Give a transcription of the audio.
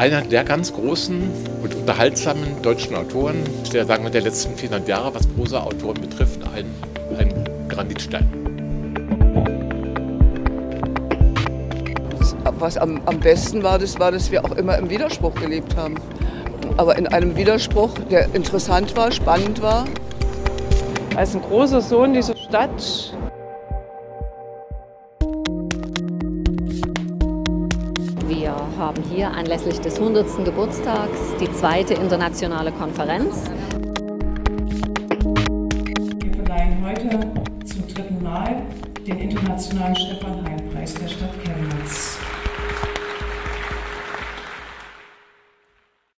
einer der ganz großen und unterhaltsamen deutschen Autoren, der sagen wir der letzten 400 Jahre, was Prosa-Autoren betrifft, ein, ein Granitstein. Was am, am besten war, das war, dass wir auch immer im Widerspruch gelebt haben. Aber in einem Widerspruch, der interessant war, spannend war. Als ein großer Sohn dieser Stadt Wir haben hier anlässlich des 100. Geburtstags die zweite internationale Konferenz. Wir verleihen heute zum dritten Mal den internationalen Stefan Hein